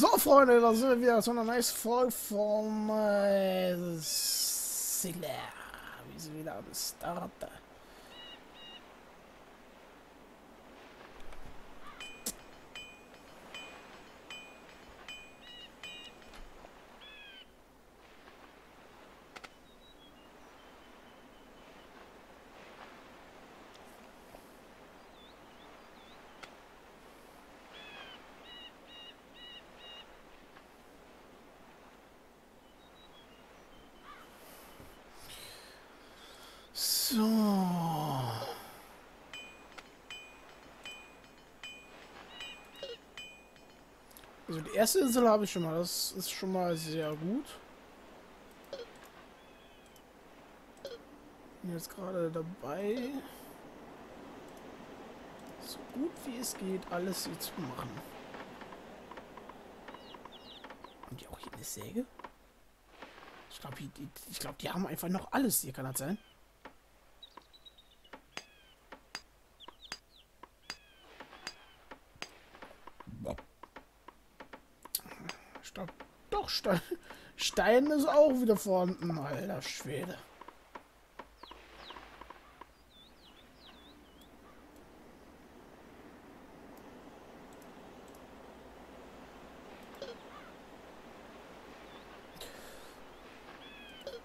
So, Freunde, da sind wir wieder zu einer nächsten Folge vom äh, Silla. Wir sind wieder am Start. So. Also die erste Insel habe ich schon mal. Das ist schon mal sehr gut. Bin jetzt gerade dabei, so gut wie es geht, alles hier zu machen. Haben die auch hier eine Säge? Ich glaube, die, ich glaub, die haben einfach noch alles hier, kann das sein? Doch, Stein, Stein ist auch wieder vorhanden. Alter Schwede.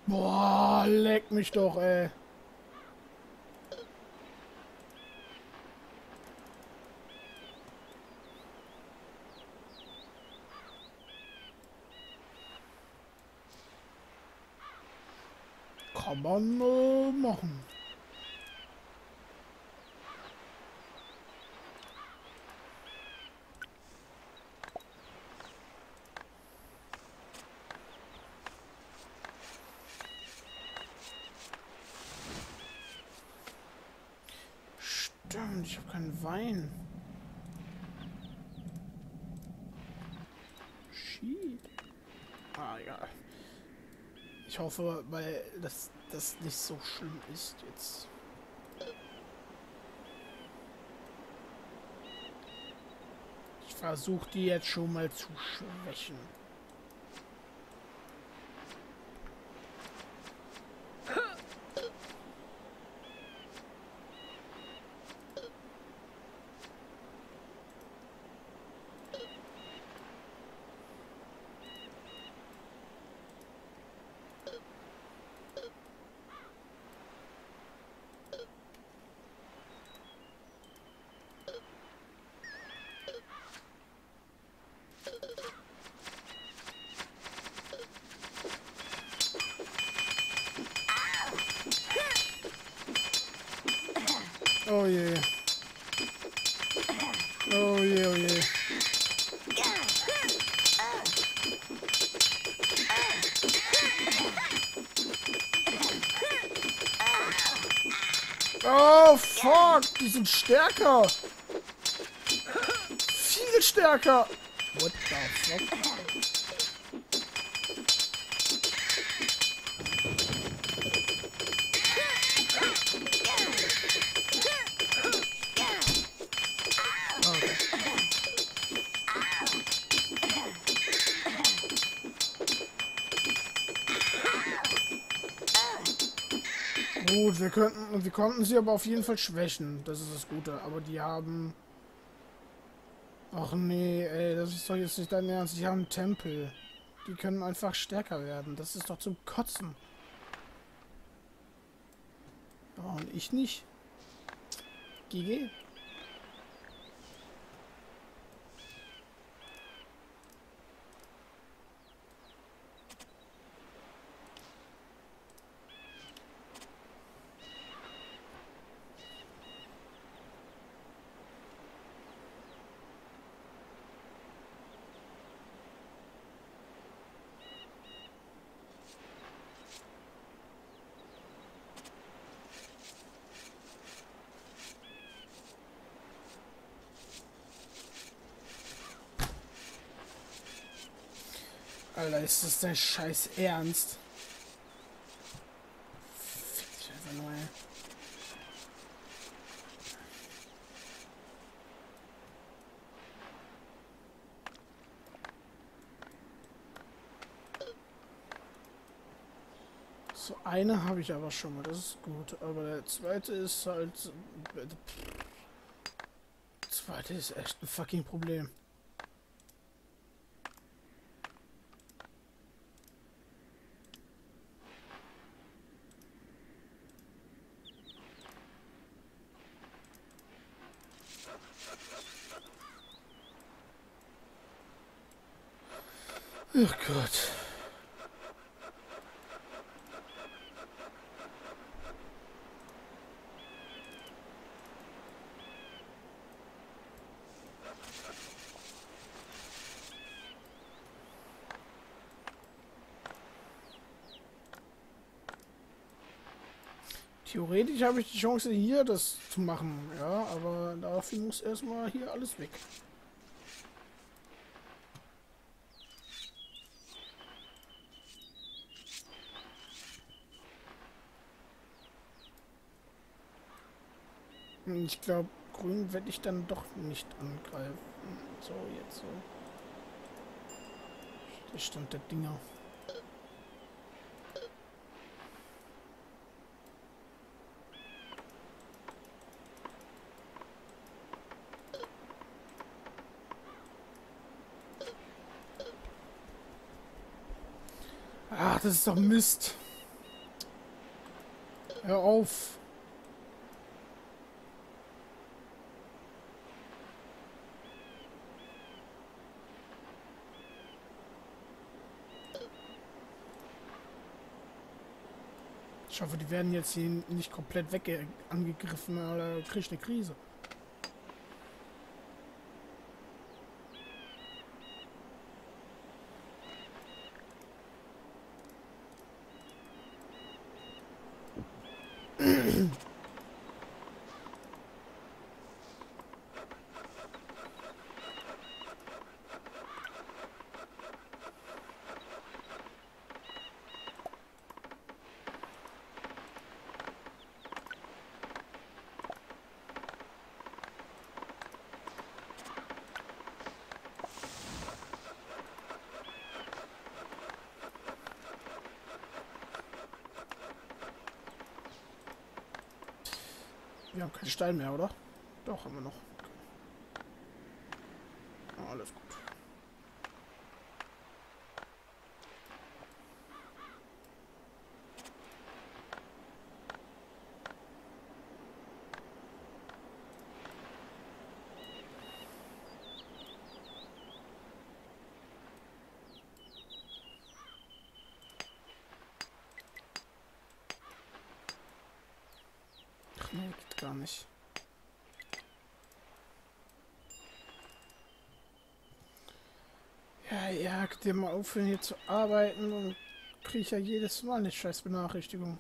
Boah, leck mich doch, ey. Kann man äh, machen. Stimmt, ich habe keinen Wein. Shit. Ah, egal. Ich hoffe, weil das, das nicht so schlimm ist jetzt. Ich versuche die jetzt schon mal zu schwächen. Oh je. Oh je, oh je. Oh, fuck. Die sind stärker. Viel stärker. What the fuck? Gut, wir könnten, wir konnten sie aber auf jeden Fall schwächen. Das ist das Gute. Aber die haben... Ach nee, ey, das ist doch jetzt nicht dein Ernst. Die haben Tempel. Die können einfach stärker werden. Das ist doch zum Kotzen. Oh, und ich nicht. GG. Alter, ist das dein Scheiß Ernst? So, eine habe ich aber schon mal, das ist gut. Aber der zweite ist halt... Äh, der zweite ist echt ein fucking Problem. Oh Gott. Theoretisch habe ich die Chance hier das zu machen, ja, aber dafür muss erstmal hier alles weg. Ich glaube, grün werde ich dann doch nicht angreifen. So, jetzt so. Der Stand der Dinger. Ach, das ist doch Mist. Hör auf. Ich hoffe, die werden jetzt hier nicht komplett weg angegriffen oder kriege ich eine Krise. Keinen Stein mehr, oder? Doch, wir noch. Oh, alles gut. Nee, geht gar nicht. Ja, ihr mal aufhören hier zu arbeiten und kriege ja jedes Mal eine scheiß Benachrichtigung.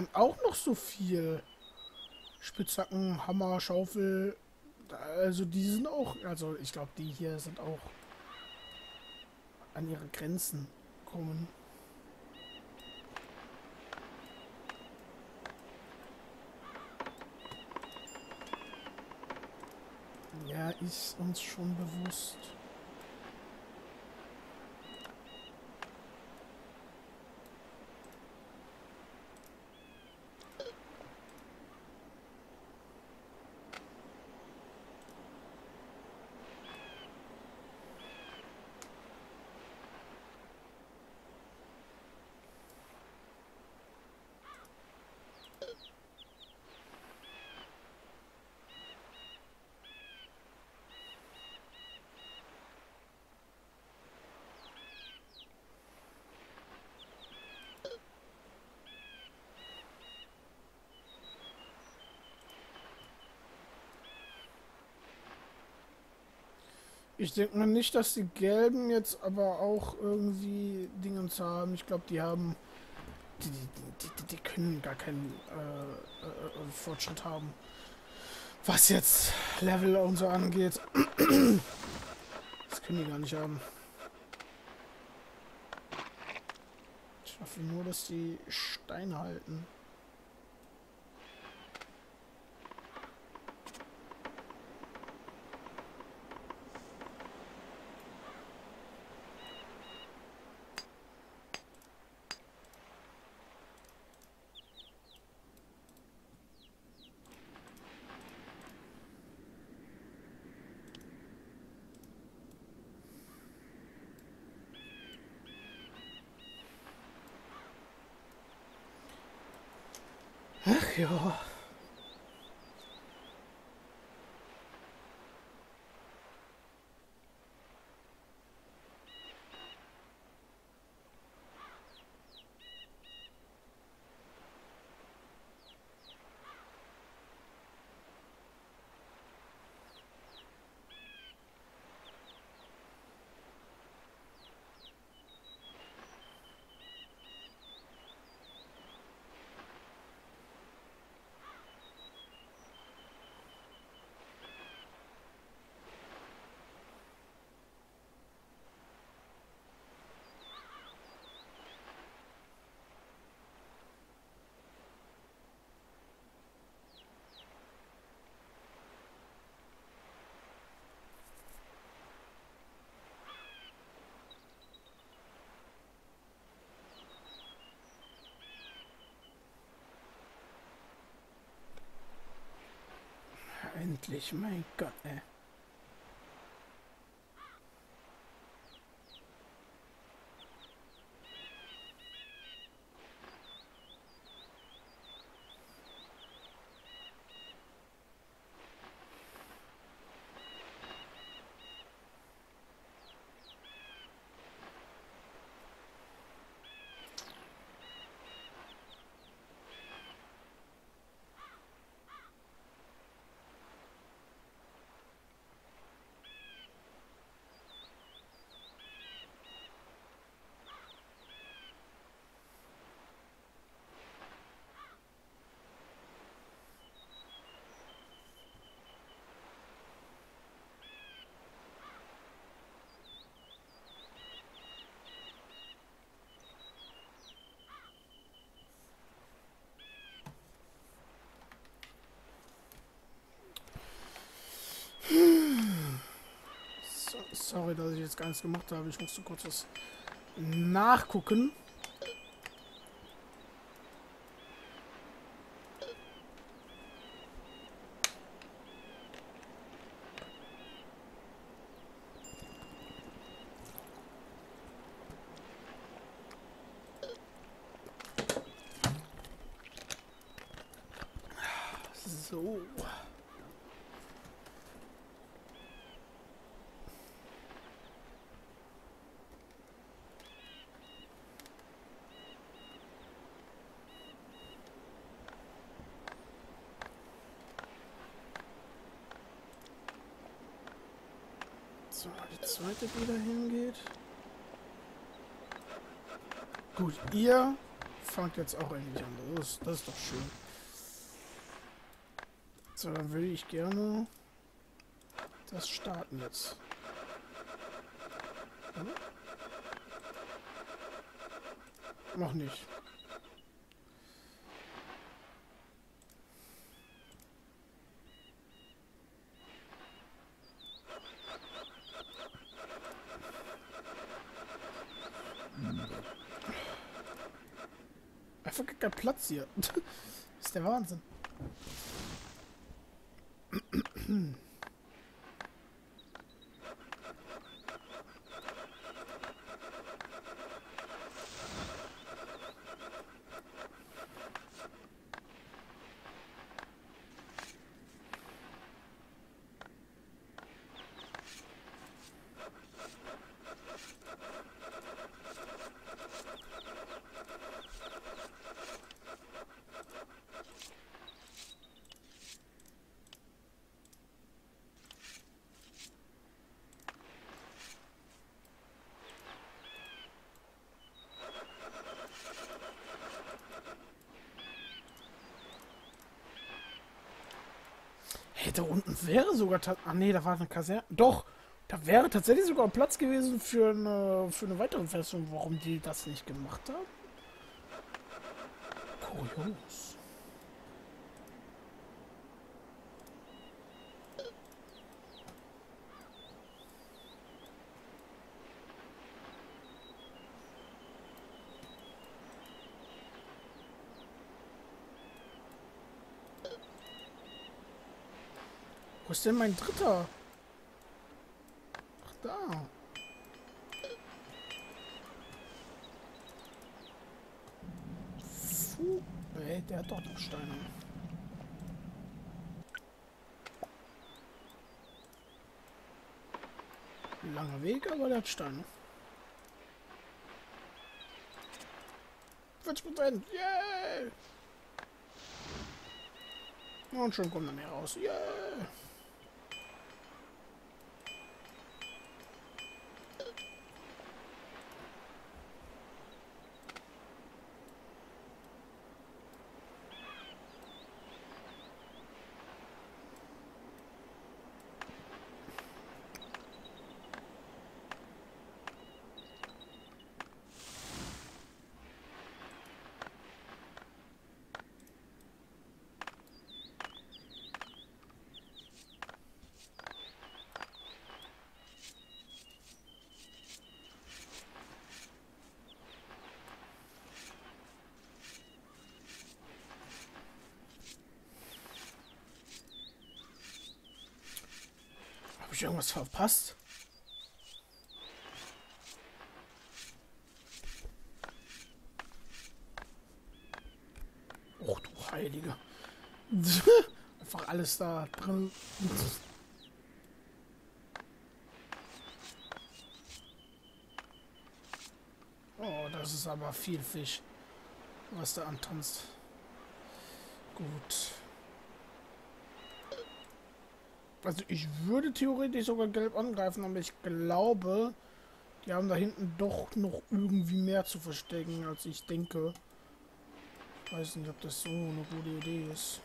Haben auch noch so viel. Spitzhacken, Hammer, Schaufel. Also die sind auch, also ich glaube, die hier sind auch an ihre Grenzen kommen. Ja, ist uns schon bewusst. Ich denke mal nicht, dass die Gelben jetzt aber auch irgendwie Dingens haben. Ich glaube, die haben... Die, die, die, die, können gar keinen äh, äh, Fortschritt haben. Was jetzt Level und so angeht. Das können die gar nicht haben. Ich hoffe nur, dass die Steine halten. Ach ja. Endlich, mein Gott, ey. Sorry, dass ich jetzt gar nichts gemacht habe. Ich musste kurz was nachgucken. So. So, die da hingeht. Gut, ihr fangt jetzt auch endlich an. Das ist, das ist doch schön. So, dann würde ich gerne das starten jetzt. Oder? Noch nicht. Einfach gar kein Platz hier. ist der Wahnsinn. Hey, da unten wäre sogar... Ah, nee, da war eine Kaserne. Doch, da wäre tatsächlich sogar Platz gewesen für eine, für eine weitere Festung. Warum die das nicht gemacht haben? Kurios. Ist denn mein dritter? Ach, da. Puh. Ey, der hat doch noch Steine. Langer Weg, aber der hat Steine. 40 Prozent! Yay! Und schon kommt er mehr raus. Yay! Ich irgendwas verpasst? Och du Heilige. Einfach alles da drin. Oh, das ist aber viel Fisch, was da antanzt. Gut. Also ich würde theoretisch sogar gelb angreifen, aber ich glaube, die haben da hinten doch noch irgendwie mehr zu verstecken, als ich denke. Ich weiß nicht, ob das so eine gute Idee ist.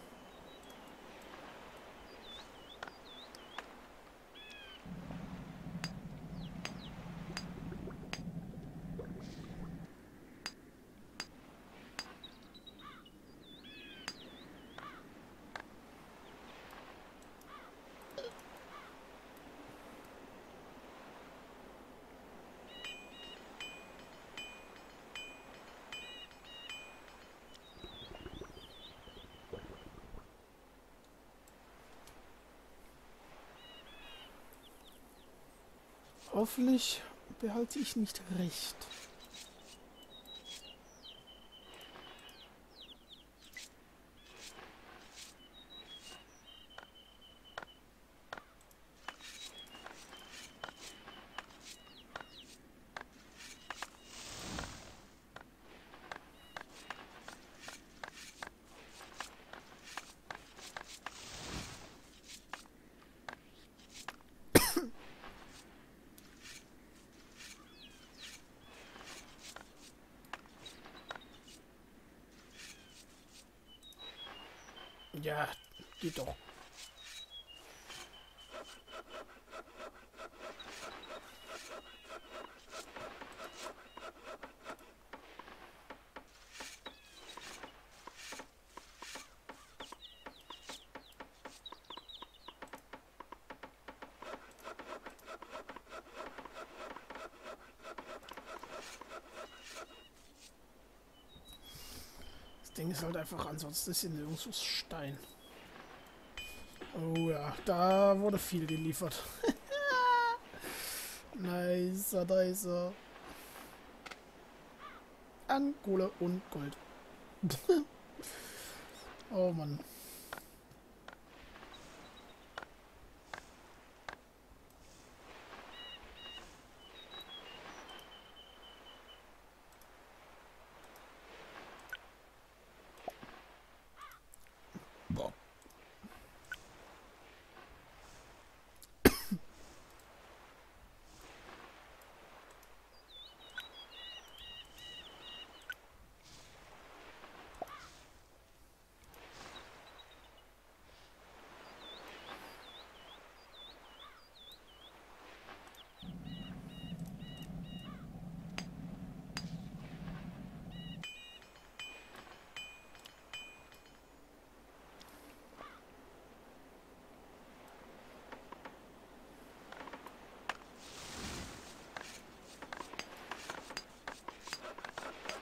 Hoffentlich behalte ich nicht recht. Ja, geht doch. Ding ist halt einfach, ansonsten ist hier nirgendwo Stein. Oh ja, da wurde viel geliefert. nice, nice. An Kohle und Gold. oh Mann.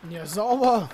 Ja, sauber.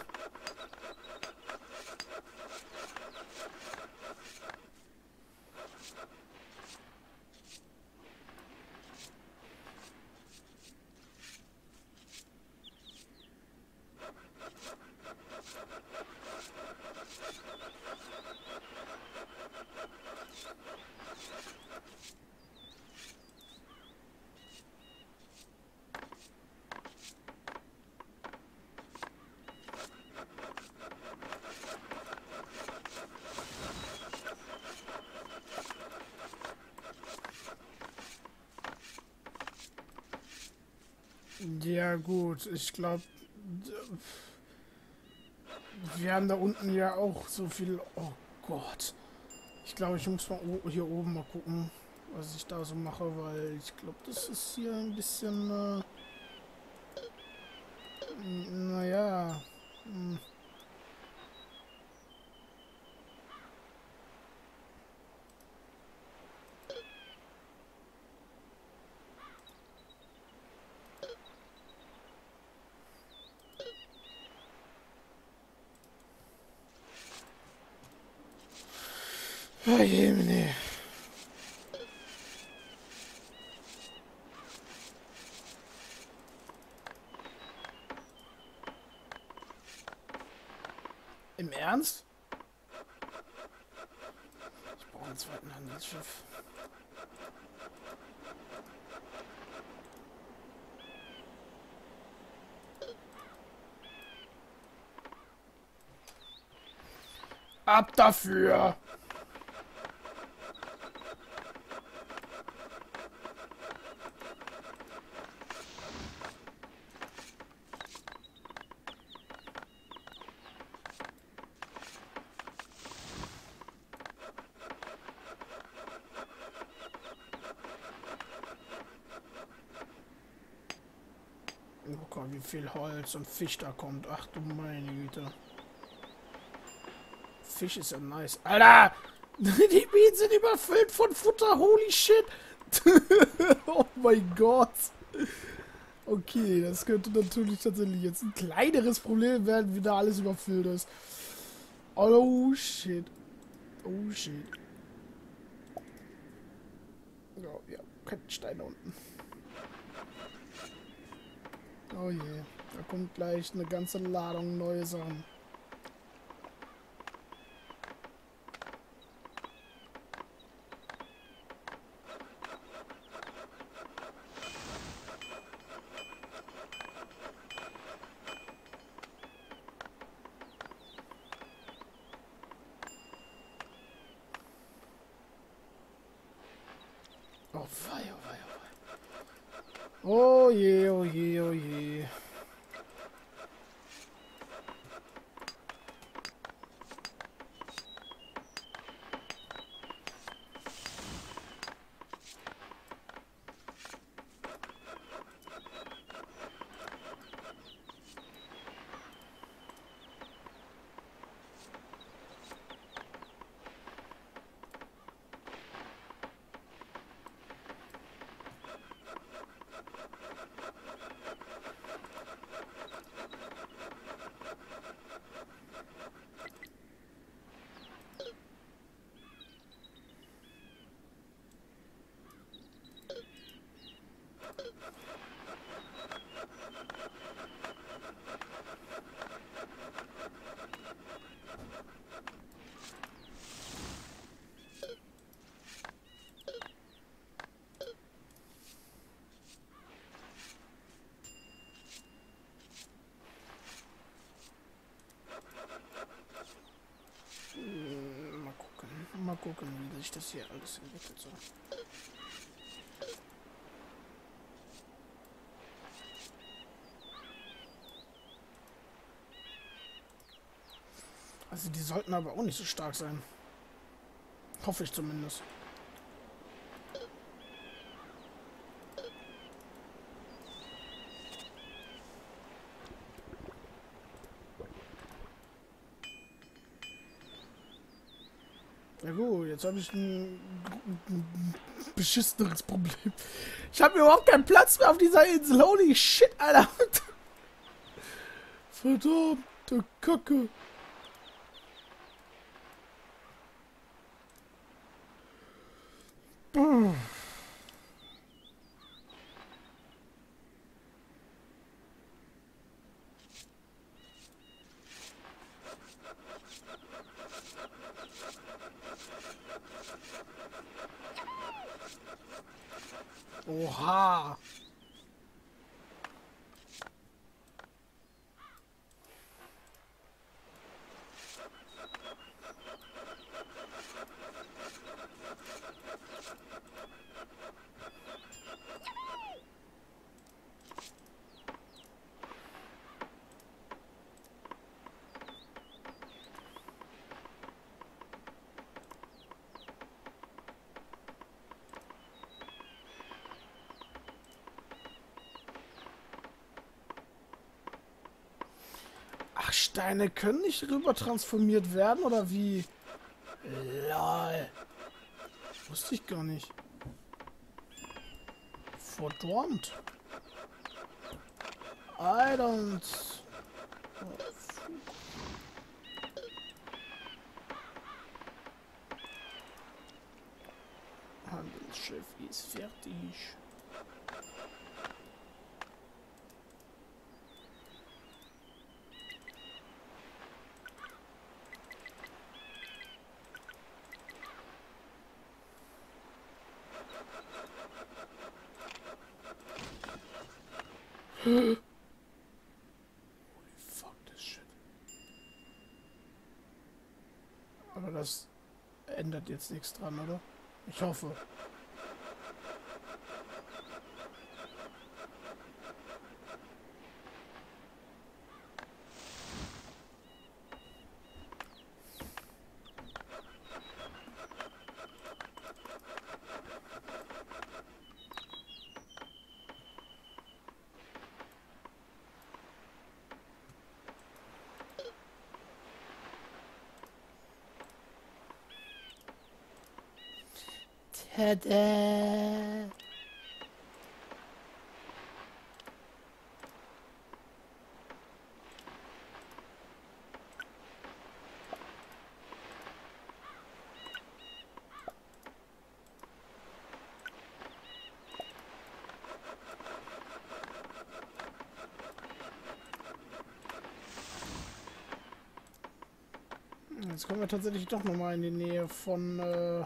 Ja gut, ich glaube, wir haben da unten ja auch so viel... Oh Gott. Ich glaube, ich muss mal hier oben mal gucken, was ich da so mache, weil ich glaube, das ist hier ein bisschen... Äh, naja... Hm. Oh je, Im Ernst? Ich brauche einen zweiten Handelsschiff. Ab dafür! Guck mal, wie viel Holz und Fisch da kommt. Ach du meine Güte. Fisch ist ja nice. Alter! Die Bienen sind überfüllt von Futter. Holy shit. oh mein Gott. Okay, das könnte natürlich tatsächlich jetzt ein kleineres Problem werden, wie da alles überfüllt ist. Oh shit. Oh shit. Oh, ja, kein Stein da unten. Oh je, da kommt gleich eine ganze Ladung neue Sachen. Oh wei, oh wei, oh wei. Oh je, oh je, oh je. Hm, Mal gucken. Mal sich das hier alles entwickelt. So. Also die sollten aber auch nicht so stark sein. Hoffe ich zumindest. Ja gut, jetzt habe ich ein, ein beschisseneres Problem. Ich habe überhaupt keinen Platz mehr auf dieser Insel. Holy shit, Alter. Verdammte Kacke. Ach, Steine können nicht rüber transformiert werden, oder wie? Lol. Wusste ich gar nicht. Verdammt. I don't... Handelsschiff ist fertig. Holy fuck this shit. Aber das ändert jetzt nichts dran, oder? Ich hoffe. Jetzt kommen wir tatsächlich doch nochmal in die Nähe von, äh,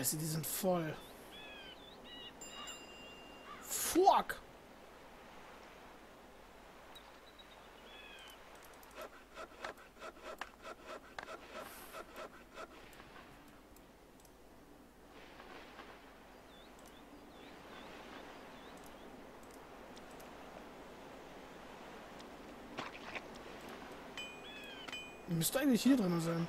Scheiße, die sind voll. Fuck! Müsste eigentlich hier drin sein.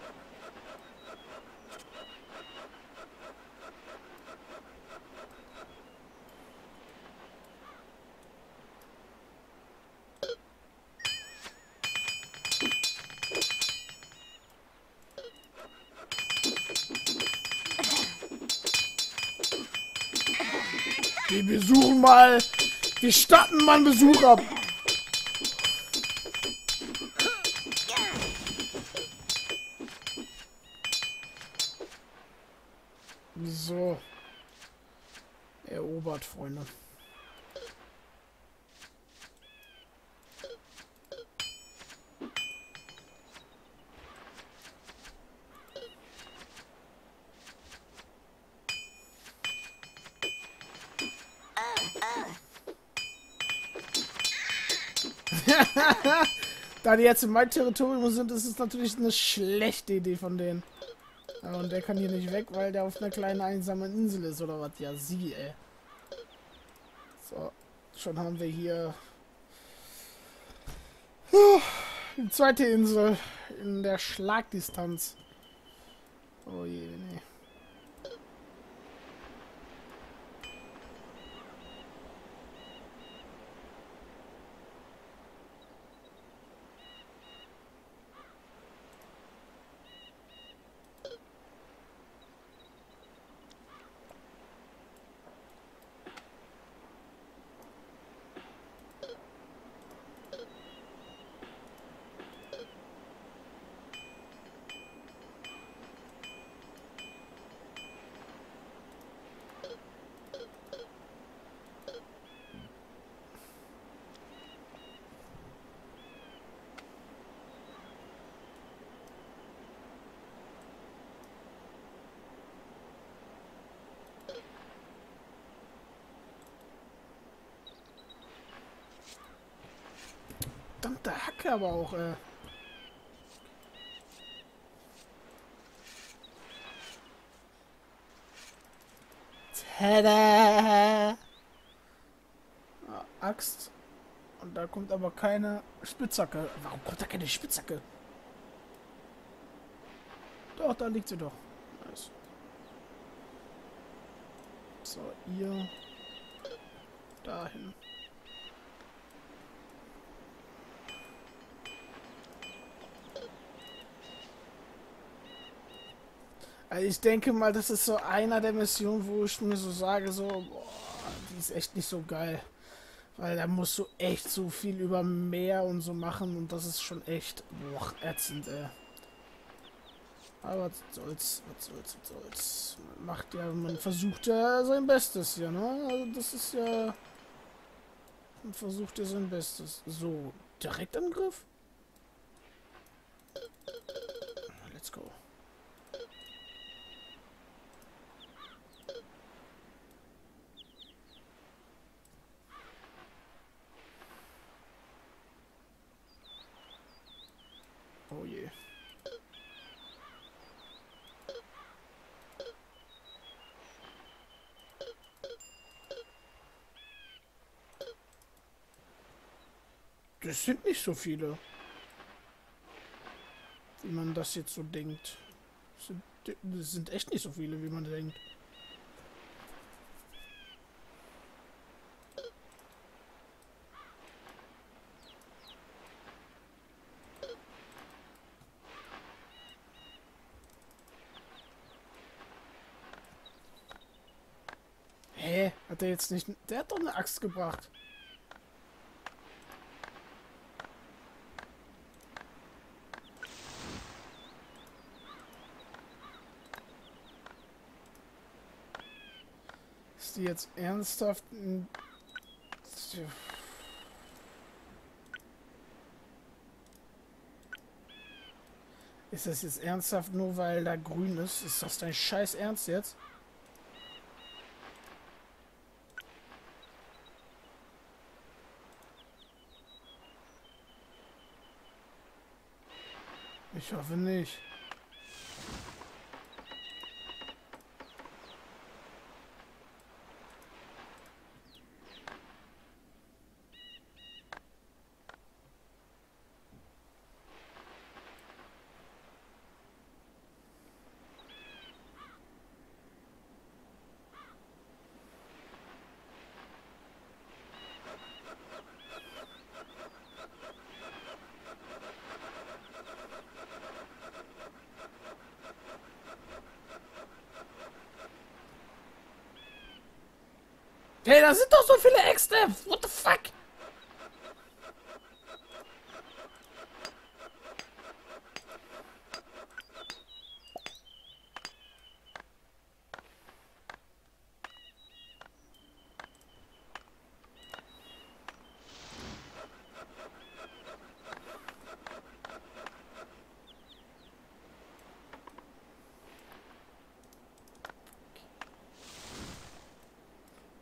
Mal. Wir statten mal einen Besuch ab. So. Erobert, Freunde. Die jetzt in meinem Territorium sind, ist es natürlich eine schlechte Idee von denen. Und der kann hier nicht weg, weil der auf einer kleinen einsamen Insel ist, oder was? Ja, sie, ey. So, schon haben wir hier die zweite Insel in der Schlagdistanz. Oh je, nee. Verdammte Hacke aber auch, äh. Tada! Ah, Axt. Und da kommt aber keine Spitzhacke. Warum kommt da keine Spitzhacke? Doch, da liegt sie doch. Nice. So, ihr dahin. Also ich denke mal, das ist so einer der Missionen, wo ich mir so sage, so, boah, die ist echt nicht so geil. Weil da musst du echt so viel über Meer und so machen und das ist schon echt, boah, ätzend, ey. Aber was soll's, was soll's, was soll's. Man macht ja, man versucht ja sein Bestes hier, ne? Also das ist ja... Man versucht ja sein Bestes. So, Direktangriff? Let's go. Oh je. Das sind nicht so viele. Wie man das jetzt so denkt. Das sind, das sind echt nicht so viele, wie man denkt. Hat der jetzt nicht... Der hat doch eine Axt gebracht. Die jetzt ernsthaft... Ist das jetzt ernsthaft nur, weil da grün ist? Ist das dein Scheiß Ernst jetzt? Ich hoffe nicht. Hey, da sind doch so viele Ex-Devs. What the fuck?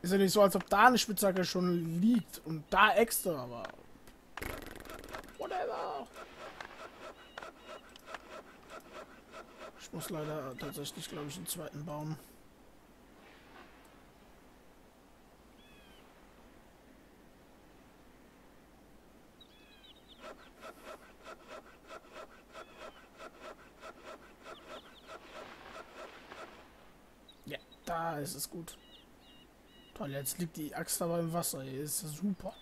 Ist ja nicht so, als ob da eine Spitzhacke schon liegt und da extra, aber... Whatever. Ich muss leider tatsächlich, glaube ich, einen zweiten bauen. Ja, da ist es gut. Toll, jetzt liegt die Axt aber im Wasser. Hier ist super.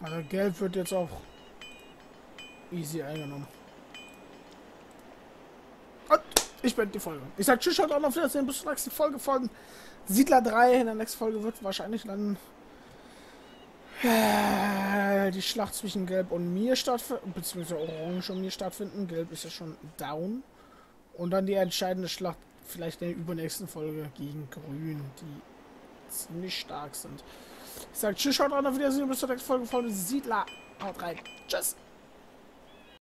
Also Gelb wird jetzt auch easy eingenommen. Und ich bin die Folge. Ich sag Tschüss, schaut auch noch Wiedersehen. Bis zur nächsten Folge von Siedler 3. In der nächsten Folge wird wahrscheinlich dann äh, die Schlacht zwischen Gelb und mir stattfinden, beziehungsweise Orange und mir stattfinden. Gelb ist ja schon down. Und dann die entscheidende Schlacht vielleicht in der übernächsten Folge gegen Grün, die ziemlich stark sind. Ich sage Tschüss, schaut auch noch Wiedersehen. Bis zur nächsten Folge von Siedler. Haut rein. Tschüss.